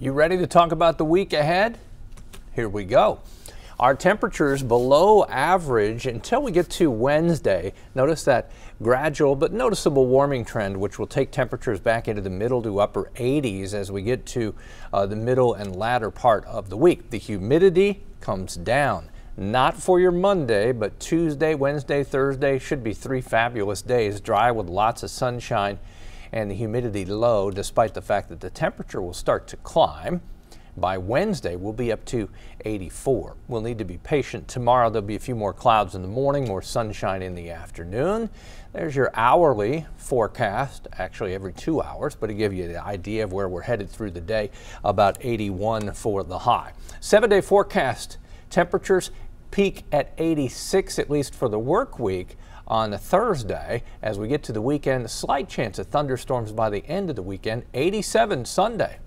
You ready to talk about the week ahead? Here we go. Our temperatures below average until we get to Wednesday. Notice that gradual but noticeable warming trend, which will take temperatures back into the middle to upper 80s as we get to uh, the middle and latter part of the week. The humidity comes down. Not for your Monday, but Tuesday, Wednesday, Thursday should be three fabulous days, dry with lots of sunshine and the humidity low, despite the fact that the temperature will start to climb. By Wednesday, we'll be up to 84. We'll need to be patient. Tomorrow, there'll be a few more clouds in the morning, more sunshine in the afternoon. There's your hourly forecast, actually every two hours, but to give you the idea of where we're headed through the day, about 81 for the high. Seven day forecast temperatures peak at 86, at least for the work week on Thursday. As we get to the weekend, a slight chance of thunderstorms by the end of the weekend, 87 Sunday.